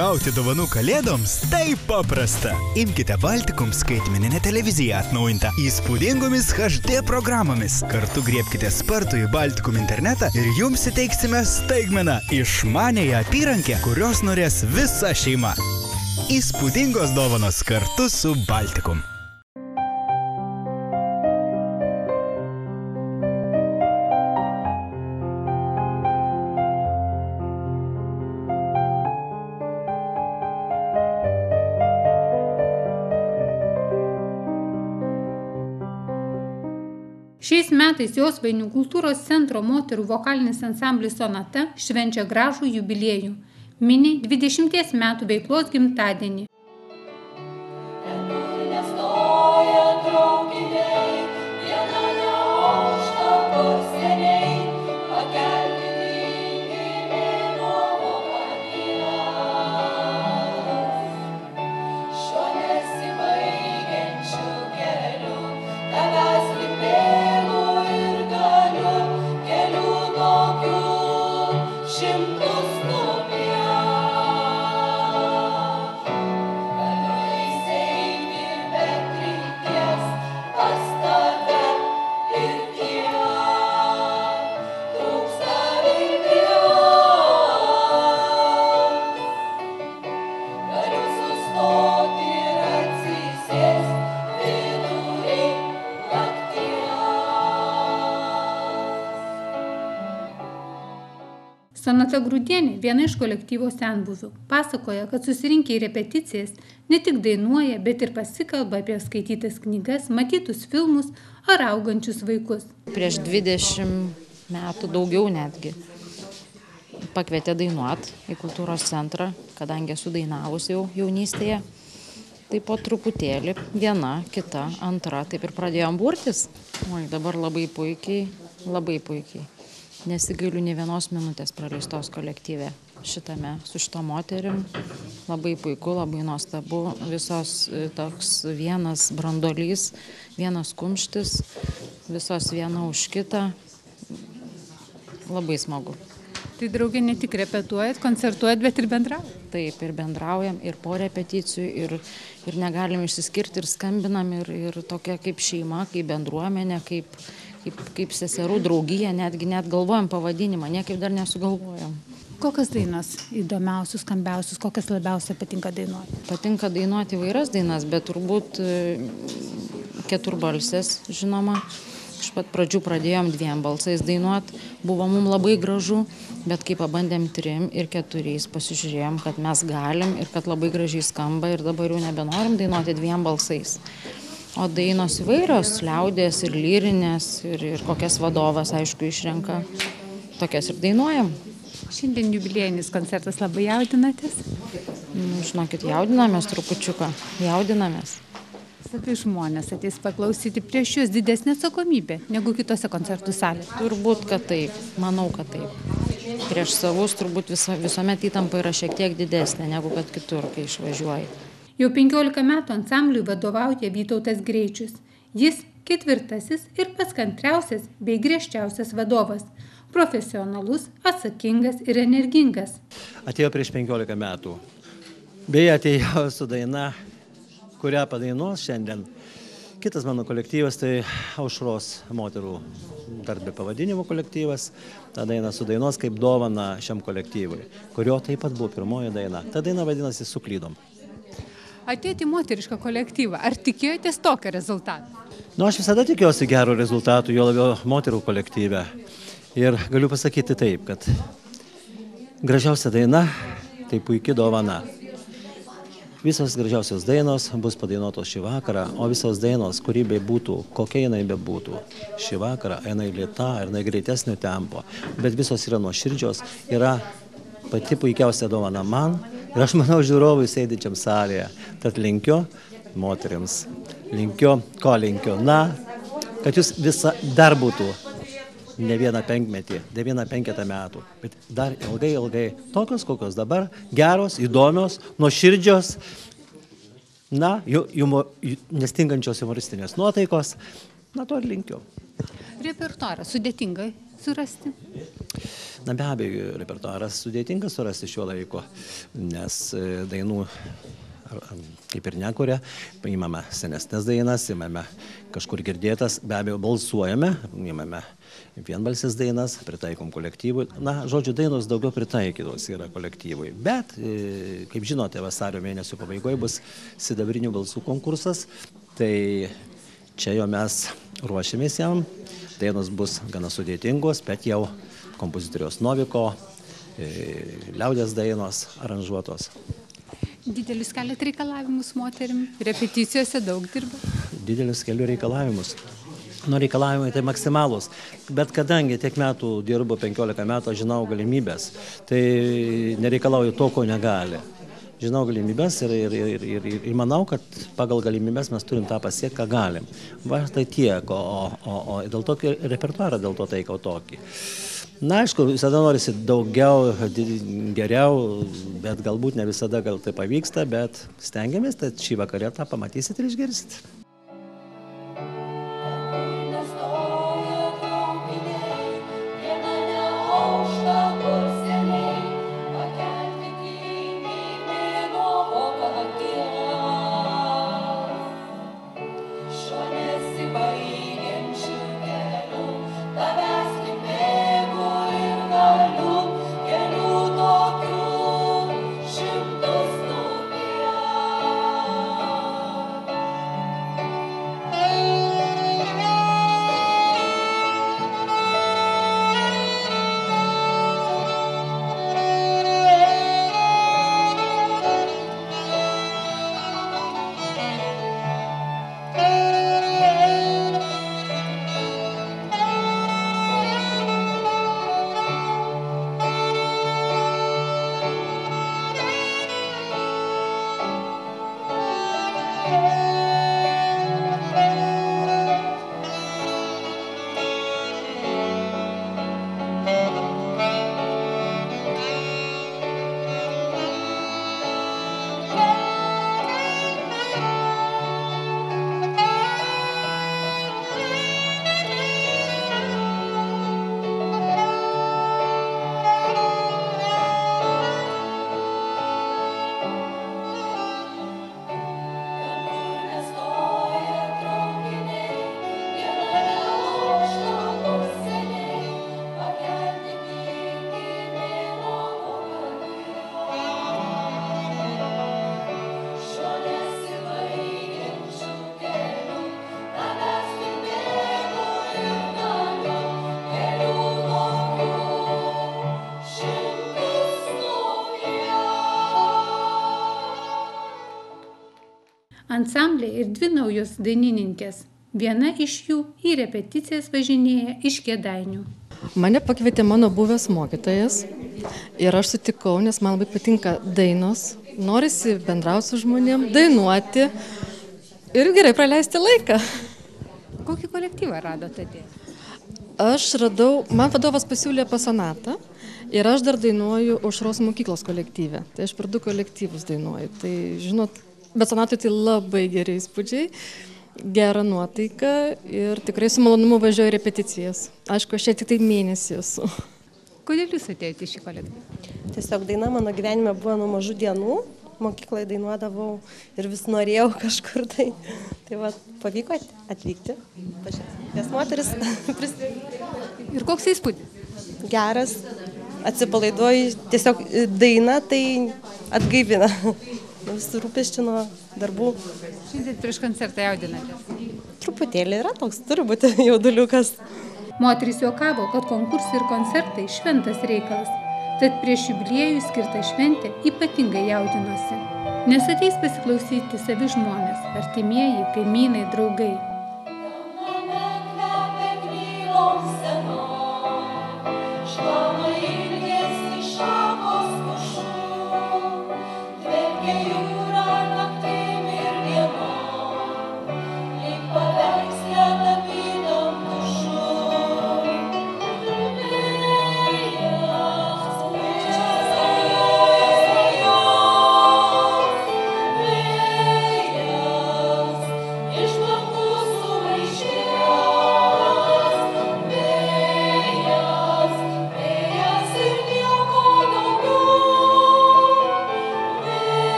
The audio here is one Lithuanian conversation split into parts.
Gauti dovanų kalėdoms taip paprasta. Imkite Baltikum skaitmeninę televiziją atnaujintą įspūdingomis HD programomis. Kartu griebkite spartų į Baltikum internetą ir jums įteiksime staigmeną išmanėją apyrankę, kurios norės visa šeima. Įspūdingos dovanos kartu su Baltikum. Šiais metais Josvainių kultūros centro moterų vokalinis ansamblis Sonata švenčia gražų jubiliejų. Mini 20 metų veiklos gimtadienį. Grūdienė, viena iš kolektyvo senbuvių, pasakoja, kad susirinkę į repeticijas ne tik dainuoja, bet ir pasikalba apie skaitytas knygas, matytus filmus ar augančius vaikus. Prieš 20 metų daugiau netgi pakvietė dainuot į kultūros centrą, kadangi esu dainavus jau jaunystėje. Tai po truputėlį viena, kita, antra, taip ir pradėjom burtis. Oi, dabar labai puikiai, labai puikiai. Nesigailiu ne vienos minutės praleistos kolektyve šitame su šito moterim. Labai puiku, labai nuostabu. Visos e, toks vienas brandolys, vienas kumštis, visos viena už kitą. Labai smagu. Tai draugė ne tik repetuojat, koncertuojat, bet ir bendraujat. Taip, ir bendraujam, ir po repeticijų, ir, ir negalim išsiskirti, ir skambinam, ir, ir tokia kaip šeima, kaip bendruomenė, kaip, kaip, kaip seserų draugija, netgi net galvojam pavadinimą, niekaip dar nesugalvojam. Kokios dainos įdomiausius, skambiausius, kokias labiausiai patinka dainuoti? Patinka dainuoti įvairias dainas, bet turbūt e, keturbalsės, žinoma. Iš pat pradžių pradėjom dviem balsais dainuoti, buvo mums labai gražu, bet kai pabandėm trim ir keturiais, pasižiūrėjom, kad mes galim ir kad labai gražiai skamba ir dabar jau nebenorim dainuoti dviem balsais. O dainos įvairios, liaudės ir lyrinės ir, ir kokias vadovas, aišku, išrenka, tokias ir dainuojam. Šiandien jubiliejinis koncertas labai jaudinatės. Nu, žinokit, jaudinamės trupučiuką, jaudinamės. Sakai žmonės ateis paklausyti prieš jūs didesnė atsakomybė negu kitose koncertų salėse. Turbūt, kad taip, manau, kad taip. Prieš savus turbūt viso, visuomet įtampa yra šiek tiek didesnė negu kad kitur, kai išvažiuoji. Jau 15 metų ansambliui vadovauja Vytautas Greičius. Jis ketvirtasis ir pats kantriausias bei griežčiausias vadovas. Profesionalus, atsakingas ir energingas. Atėjo prieš 15 metų. Beje, atėjo su daina, kurią padainuos šiandien. Kitas mano kolektyvas tai Aušros moterų dar be pavadinimo kolektyvas. Ta daina sudainuos kaip dovana šiam kolektyvui, kurio taip pat buvo pirmoji daina. Ta daina vadinasi Suklydom. Atėti moterišką kolektyvą. Ar tikėjotės tokio rezultato? Nu, aš visada tikiuosi gerų rezultatų, jo labiau moterų kolektyve. Ir galiu pasakyti taip, kad gražiausia daina tai puikia dovana. Visos gražiausios dainos bus padainuotos šį vakarą, o visos dainos, be būtų, kokia jinai be būtų, šį vakarą jinai lėta jinai greitesnio tempo, bet visos yra nuoširdžios, yra pati puikiausia dovana man ir aš manau žiūrovui sėdinčiam salėje. Tad linkiu moteriams, linkiu, ko linkiu, na, kad jūs visa dar būtų ne vieną penkmetį, ne vieną penketą metų, bet dar ilgai, ilgai tokios, kokios dabar, geros, įdomios, nuoširdžios, na, ju, jumo, ju, nestingančios humoristinės nuotaikos, na, to ir linkiu. Repertuarą sudėtingai surasti. Na be abejo, repertuaras sudėtingas surasti šiuo laiku, nes e, dainų kaip ir nekuria, paimame senesnės dainas, imame kažkur girdėtas, be abejo balsuojame, imame vienbalsis dainas, pritaikom kolektyvui. Na, žodžiu, dainos daugiau pritaikytos yra kolektyvui. Bet, e, kaip žinote, vasario mėnesio pabaigoje bus sidabrinių balsų konkursas, tai čia jau mes ruošiamės jam. Dainos bus gana sudėtingos, bet jau kompozitoriaus Noviko, e, liaudės dainos aranžuotos. Didelius keliat reikalavimus moterim, repeticijose daug dirba. didelius kelių reikalavimus. Nu, reikalavimai tai maksimalūs, bet kadangi tiek metų dirbu, 15 metų, žinau galimybės, tai nereikalauju to, ko negali. Žinau galimybės ir, ir, ir, ir, ir, ir manau, kad pagal galimybės mes turim tą pasiekti, ką galim. Va, tai tiek, o, o, o, o dėl to ir repertuarą dėl to taikau tokį. Na, aišku, visada norisi daugiau, geriau, bet galbūt ne visada gal tai pavyksta, bet stengiamės, tad šį vakarą tą pamatysit ir išgirsit. Ansambliai ir dvi naujos dainininkės. Viena iš jų į repeticijas važinėja iš kėdainių. Mane pakvietė mano buvęs mokytojas ir aš sutikau, nes man labai patinka dainos, norisi bendrauti su žmonėm, dainuoti ir gerai praleisti laiką. Kokį kolektyvą radote? Aš radau, man vadovas pasiūlė pasonatą ir aš dar dainuoju aušros mokyklos kolektyvę. Tai aš per du kolektyvus dainuoju. Tai žinot, bet sonatui tai labai geri įspūdžiai, gera nuotaika ir tikrai su malonumu važiuoju į repeticijas. Aišku, aš čia tik tai mėnesį esu. Kodėl jūs atėjote į šį kolektyvą? Tiesiog daina mano gyvenime buvo nuo mažų dienų. Mokykloje dainuodavau ir vis norėjau kažkur tai. Tai va, pavyko at- atvykti. Nes moteris prisidėjo. Ir koks įspūdis? Geras, atsipalaiduoju. Tiesiog daina tai atgaivina. Visų rūpeščių nuo darbų. Šiandien prieš koncertą jaudinatės. Truputėlį yra toks, turi būti jauduliukas. Moteris juokavo, kad konkursai ir koncertai šventas reikalas, tad prieš jubiliejų skirtą šventę ypatingai jaudinosi. Nes ateis pasiklausyti savi žmonės, artimieji, kaimynai, draugai.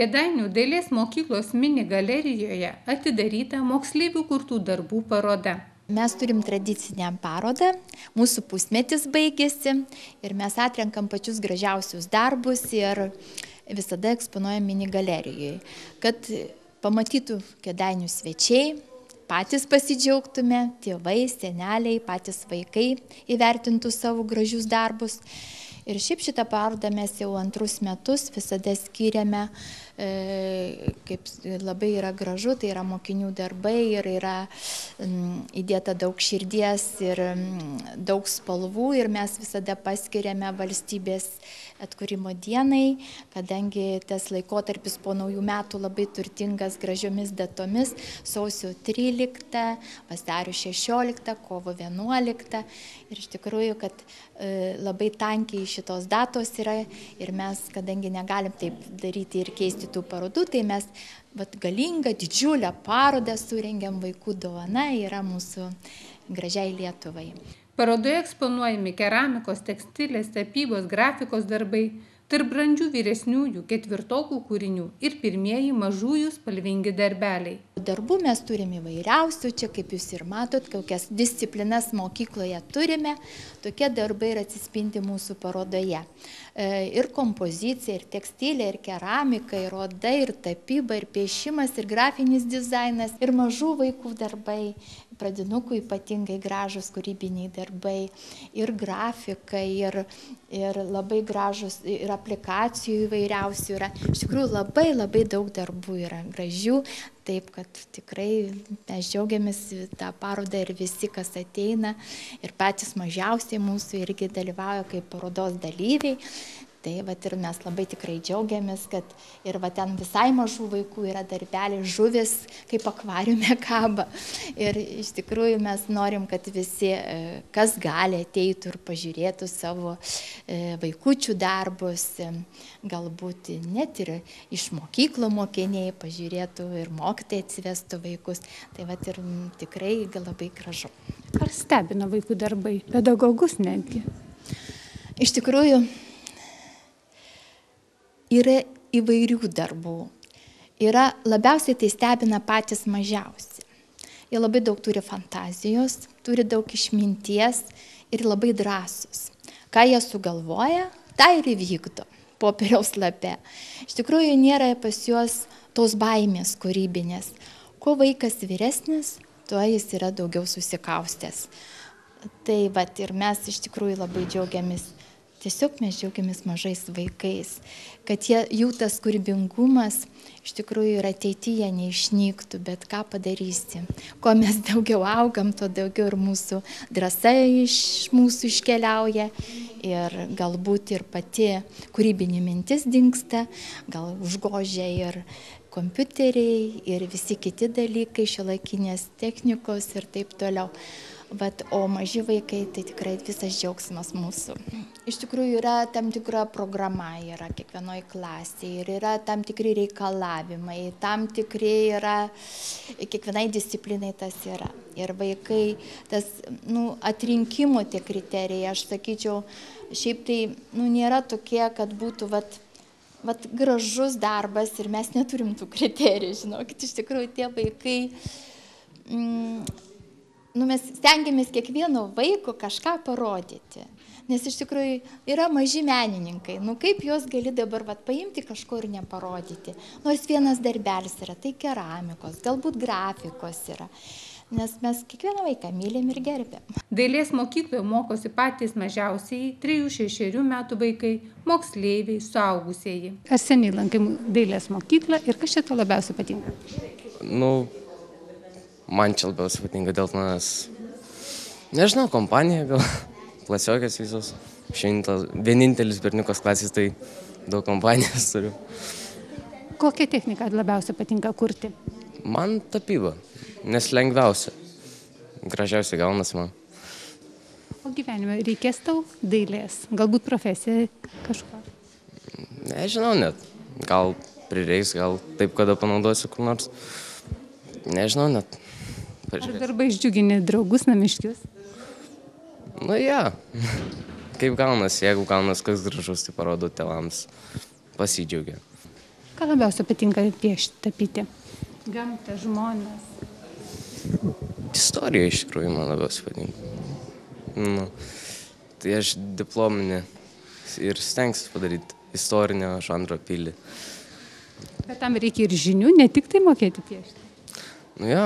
Kėdainių dailės mokyklos mini galerijoje atidaryta moksleivių kurtų darbų paroda. Mes turim tradicinę parodą, mūsų pusmetis baigėsi ir mes atrenkam pačius gražiausius darbus ir visada eksponuojam mini galerijoje, kad pamatytų kėdainių svečiai, patys pasidžiaugtume, tėvai, seneliai, patys vaikai įvertintų savo gražius darbus. Ir šiaip šitą parodą mes jau antrus metus visada skiriame, e, kaip labai yra gražu, tai yra mokinių darbai ir yra įdėta daug širdies ir daug spalvų ir mes visada paskiriame valstybės atkūrimo dienai, kadangi tas laikotarpis po naujų metų labai turtingas gražiomis datomis - sausio 13, vasario 16, kovo 11. Ir iš tikrųjų, kad e, labai tankiai šitos datos yra ir mes, kadangi negalim taip daryti ir keisti tų parodų, tai mes vat, galingą, didžiulę parodą surengiam vaikų dovana, yra mūsų gražiai Lietuvai. Parodoje eksponuojami keramikos, tekstilės, tapybos, grafikos darbai, tarp brandžių vyresniųjų ketvirtokų kūrinių ir pirmieji mažųjų spalvingi darbeliai. Darbų mes turime įvairiausių, čia kaip jūs ir matot, kokias disciplinas mokykloje turime, tokie darbai ir atsispindi mūsų parodoje. E, Ir kompozicija, ir tekstilė, ir keramika, ir oda, ir tapyba, ir piešimas, ir grafinis dizainas, ir mažų vaikų darbai, pradinukų ypatingai gražus kūrybiniai darbai, ir grafika, ir, ir labai gražus, ir aplikacijų įvairiausių yra. Iš tikrųjų labai labai daug darbų yra gražių, taip kad tikrai mes džiaugiamės tą parodą ir visi, kas ateina, ir patys mažiausiai mūsų irgi dalyvauja kaip parodos dalyviai. Tai vat ir mes labai tikrai džiaugiamės, kad ir va ten visai mažų vaikų yra darbeliai, žuvis kaip akvariume kaba. Ir iš tikrųjų mes norim, kad visi, e, kas gali, ateitų ir pažiūrėtų savo e, vaikučių darbus, galbūt net ir iš mokyklų mokiniai pažiūrėtų ir mokytai atsivestų vaikus. Tai vat ir tikrai labai gražu. Ar stebina vaikų darbai, pedagogus netgi? Iš tikrųjų, yra įvairių darbų. Yra labiausiai tai stebina patys mažiausi. Jie labai daug turi fantazijos, turi daug išminties ir labai drąsus. Ką jie sugalvoja, tą ir įvykdo popieriaus lape. Iš tikrųjų nėra pas juos tos baimės kūrybinės. Kuo vaikas vyresnis, tuo jis yra daugiau susikaustęs. Tai vad ir mes iš tikrųjų labai džiaugiamės Tiesiog mes džiaugiamės mažais vaikais, kad jie, jų tas kūrybingumas iš tikrųjų ir ateityje neišnyktų, bet ką padarysi. Kuo mes daugiau augam, tuo daugiau ir mūsų drąsa iš mūsų iškeliauja ir galbūt ir pati kūrybinė mintis dinksta, gal užgožia ir kompiuteriai ir visi kiti dalykai, šiolaikinės technikos ir taip toliau. Vat, o maži vaikai tai tikrai visas džiaugsmas mūsų. Iš tikrųjų yra tam tikra programa, yra kiekvienoje klasėje ir yra tam tikri reikalavimai, tam tikri yra, kiekvienai disciplinai tas yra. Ir vaikai, tas nu, atrinkimo tie kriterijai, aš sakyčiau, šiaip tai nu, nėra tokie, kad būtų vat, vat, gražus darbas ir mes neturim tų kriterijų, žinokit, iš tikrųjų tie vaikai. Mm, nu, mes stengiamės kiekvieno vaiko kažką parodyti. Nes iš tikrųjų yra maži menininkai. Nu kaip juos gali dabar vat, paimti kažko ir neparodyti. Nors vienas darbelis yra, tai keramikos, galbūt grafikos yra. Nes mes kiekvieną vaiką mylim ir gerbėm. Dailės mokykloje mokosi patys mažiausiai 3-6 metų vaikai, moksleiviai, suaugusieji. Ar seniai lankai dailės mokyklą ir kas čia to labiausiai patinka? Nu, man čia labiausiai patinka dėl to, nes, nežinau, kompanija gal, klasiokės visos. Šiandien vienintelis berniukas klasės, tai daug kompanijos turiu. Kokią techniką labiausiai patinka kurti? Man tapyba, nes lengviausia. Gražiausiai gaunasi man. O gyvenime reikės tau dailės, galbūt profesija kažko. Nežinau net. Gal prireiks, gal taip kada panaudosiu kur nors. Nežinau net. Ar Pažiūrėsiu. darbai išdžiugini draugus namiškius? Nu, ja. Kaip gaunasi, jeigu gaunasi kas gražus, tai parodo tėvams. Pasidžiaugia. Ką labiausiai patinka piešti, tapyti? Gamtą, žmonės. Istorija iš tikrųjų man labiausiai patinka. Nu, tai aš diplominį ir stengsiu padaryti istorinio žanro pilį. Bet tam reikia ir žinių, ne tik tai mokėti piešti. Nu jo,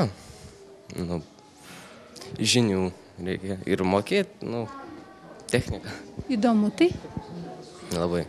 nu, žinių reikia ir mokėti, nu, techniką. Įdomu tai. Labai.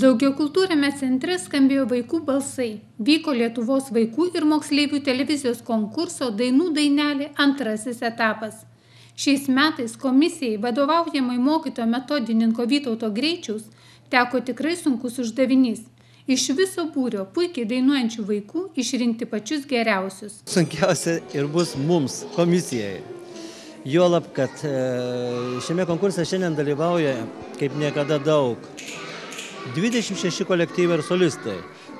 Daugiakultūrėme centre skambėjo vaikų balsai. Vyko Lietuvos vaikų ir moksleivių televizijos konkurso dainų dainelė antrasis etapas. Šiais metais komisijai vadovaujamai mokytojo metodininko Vytauto Greičiaus teko tikrai sunkus uždavinys. Iš viso būrio puikiai dainuojančių vaikų išrinkti pačius geriausius. Sunkiausia ir bus mums, komisijai. Juolab, kad e, šiame konkurse šiandien dalyvauja kaip niekada daug. 26 kolektyvai ir solistai.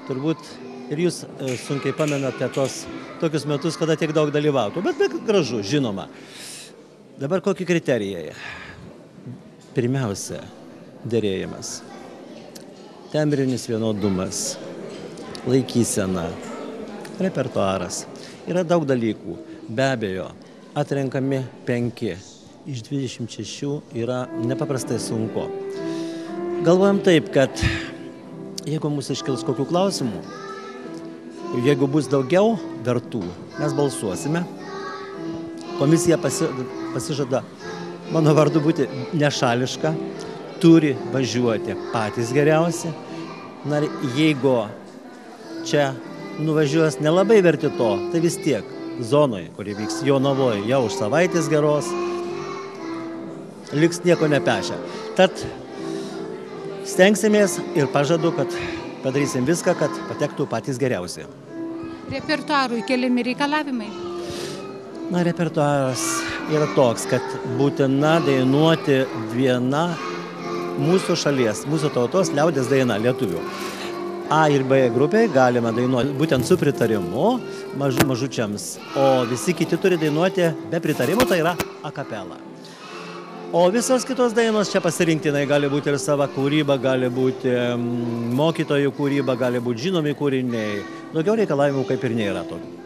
Turbūt ir jūs e, sunkiai pamenate tos tokius metus, kada tiek daug dalyvautų. Bet, bet gražu, žinoma. Dabar kokie kriterijai? Pirmiausia, dėrėjimas. Tembrinis vienodumas, laikysena, repertuaras. Yra daug dalykų. Be abejo, atrenkami penki. Iš 26 yra nepaprastai sunku. Galvojam taip, kad jeigu mūsų iškils kokių klausimų, jeigu bus daugiau vertų, mes balsuosime. Komisija pasi, pasižada mano vardu būti nešališka, turi važiuoti patys geriausi. Na ir jeigu čia nuvažiuos nelabai verti to, tai vis tiek zonoje, kuri vyks Jonavoje jau už savaitės geros, liks nieko nepešę. Tad stengsimės ir pažadu, kad padarysim viską, kad patektų patys geriausi. Repertuarui keliami reikalavimai. Na, repertuaras yra toks, kad būtina dainuoti viena mūsų šalies, mūsų tautos liaudės daina lietuvių. A ir B grupiai galima dainuoti būtent su pritarimu mažu, mažučiams, o visi kiti turi dainuoti be pritarimo, tai yra akapela. O visos kitos dainos čia pasirinktinai gali būti ir sava kūryba, gali būti mm, mokytojų kūryba, gali būti žinomi kūriniai. Daugiau reikalavimų kaip ir nėra tokių.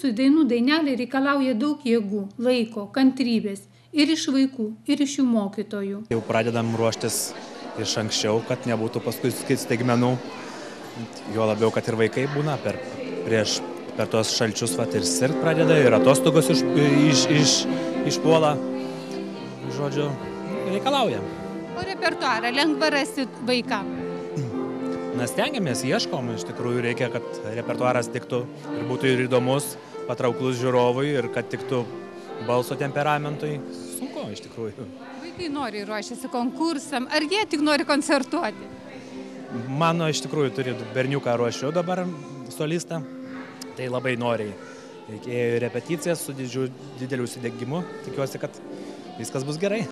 Konkursui dainų dainelė reikalauja daug jėgų, laiko, kantrybės ir iš vaikų, ir iš jų mokytojų. Jau pradedam ruoštis iš anksčiau, kad nebūtų paskui staigmenų. Jo labiau, kad ir vaikai būna per, prieš, per tos šalčius vat, ir sirgt pradeda, ir atostogos iš, iš, iš, išpuola. Žodžiu, reikalauja. O repertuarą lengva rasti vaikams? Mes tengiamės, ieškom, iš tikrųjų reikia, kad repertuaras tiktų ir būtų ir įdomus, patrauklus žiūrovui ir kad tiktų balso temperamentui. Sunku, iš tikrųjų. Vaikai nori ruošiasi konkursam, ar jie tik nori koncertuoti? Mano iš tikrųjų turi berniuką ruošiu dabar solistą, tai labai noriai. Reikėjo repeticijas su didžiu, dideliu įsidegimu, tikiuosi, kad viskas bus gerai.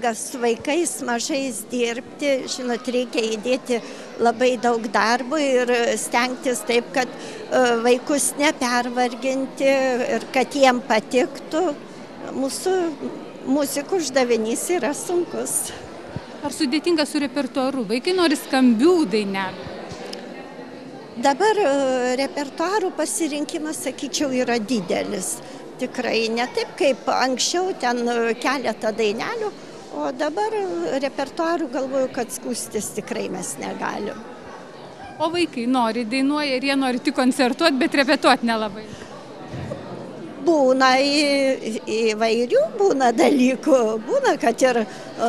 Sudėtinga su vaikais mažais dirbti, žinot, reikia įdėti labai daug darbo ir stengtis taip, kad e, vaikus nepervarginti ir kad jiem patiktų. Mūsų muzikų uždavinys yra sunkus. Ar sudėtinga su repertuaru? Vaikai nori skambių dainelių. Dabar e, repertuarų pasirinkimas, sakyčiau, yra didelis. Tikrai ne taip kaip anksčiau ten e, keletą dainelių, o dabar repertuarų galvoju, kad skūstis tikrai mes negalim. O vaikai nori, dainuoja ir jie nori tik koncertuoti, bet repetuoti nelabai. Būna įvairių būna dalykų, būna, kad ir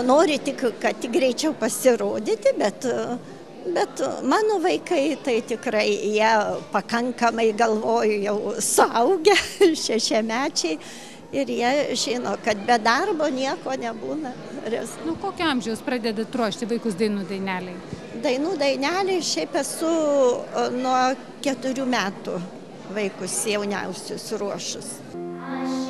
nori tik, kad tik greičiau pasirodyti, bet, bet mano vaikai tai tikrai jie pakankamai galvoju jau suaugę, šešiamečiai ir jie žino, kad be darbo nieko nebūna. Res- Nu, kokio amžiaus pradedat ruošti vaikus dainų daineliai? Dainų dainelį šiaip esu e, nuo keturių metų vaikus jauniausius ruošus. Aš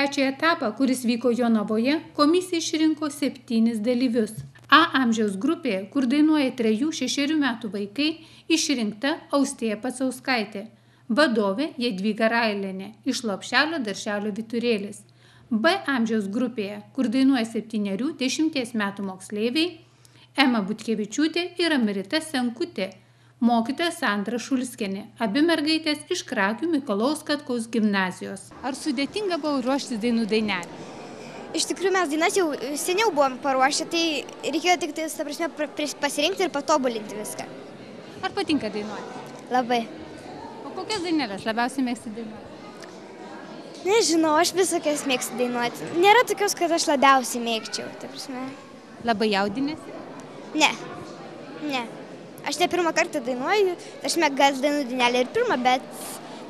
Į trečiąją etapą, kuris vyko Jonavoje, komisija išrinko septynis dalyvius. A amžiaus grupėje, kur dainuoja 3-6 metų vaikai, išrinkta Austėja Pacauskaitė, vadovė Jedviga Railenė iš Lopšelio darželio Viturėlis. B amžiaus grupėje, kur dainuoja 7-10 metų moksleiviai, Ema Butkevičiūtė ir Amirita Senkutė, mokytoja Sandra Šulskienė, abi mergaitės iš Krakių Mikalaus Katkaus gimnazijos. Ar sudėtinga buvo ruoštis dainų dainelį? Iš tikrųjų, mes dainas jau seniau buvom paruošę, tai reikėjo tik tai, ta prasme, pasirinkti ir patobulinti viską. Ar patinka dainuoti? Labai. O kokias dainelės labiausiai mėgsti dainuoti? Nežinau, aš visokias mėgstu dainuoti. Nėra tokios, kad aš labiausiai mėgčiau, ta prasme. Labai jaudinėsi? Ne. Ne. Aš ne pirmą kartą dainuoju, aš me gal dainų dainelę ir pirmą, bet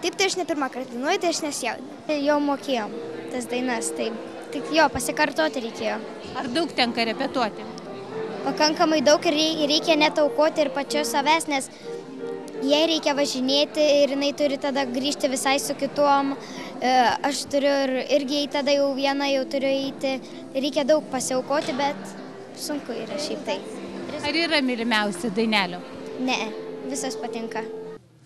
taip tai aš ne pirmą kartą dainuoju, tai aš nesijaudinu. Jau mokėjom tas dainas, tai tik jo pasikartoti reikėjo. Ar daug tenka repetuoti? Pakankamai daug ir rei- reikia netaukoti ir pačios savęs, nes jai reikia važinėti ir jinai turi tada grįžti visai su kitom. E, Aš turiu ir, irgi tada jau vieną jau turiu eiti. Reikia daug pasiaukoti, bet sunku yra šiaip tai. Ar yra mylimiausia dainelio? Ne, visas patinka.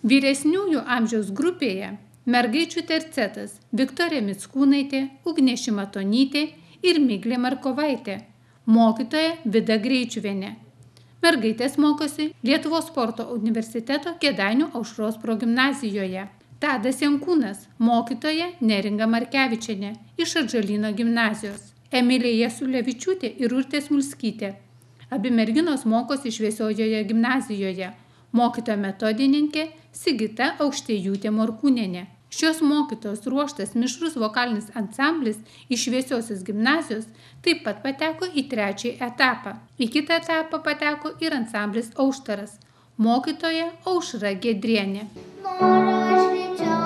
Vyresniųjų amžiaus grupėje mergaičių tercetas Viktorija Mitskūnaitė, Ugnė Šimatonytė ir Miglė Markovaitė, mokytoja Vida Greičiuvienė. Mergaitės mokosi Lietuvos sporto universiteto Kėdainių aušros progymnazijoje. Tadas Jankūnas, mokytoja Neringa Markevičianė iš Atžalino gimnazijos. Emilija Sulevičiūtė ir Urtė Smulskytė. Abi merginos mokosi šviesiojoje gimnazijoje. Mokytoja metodininkė Sigita Aukštėjūtė Morkūnenė. Šios mokytos ruoštas mišrus vokalinis ansamblis iš šviesiosios gimnazijos taip pat pateko į trečiąjį etapą. Į kitą etapą pateko ir ansamblis Auštaras. Mokytoja Aušra Gedrienė. Noriu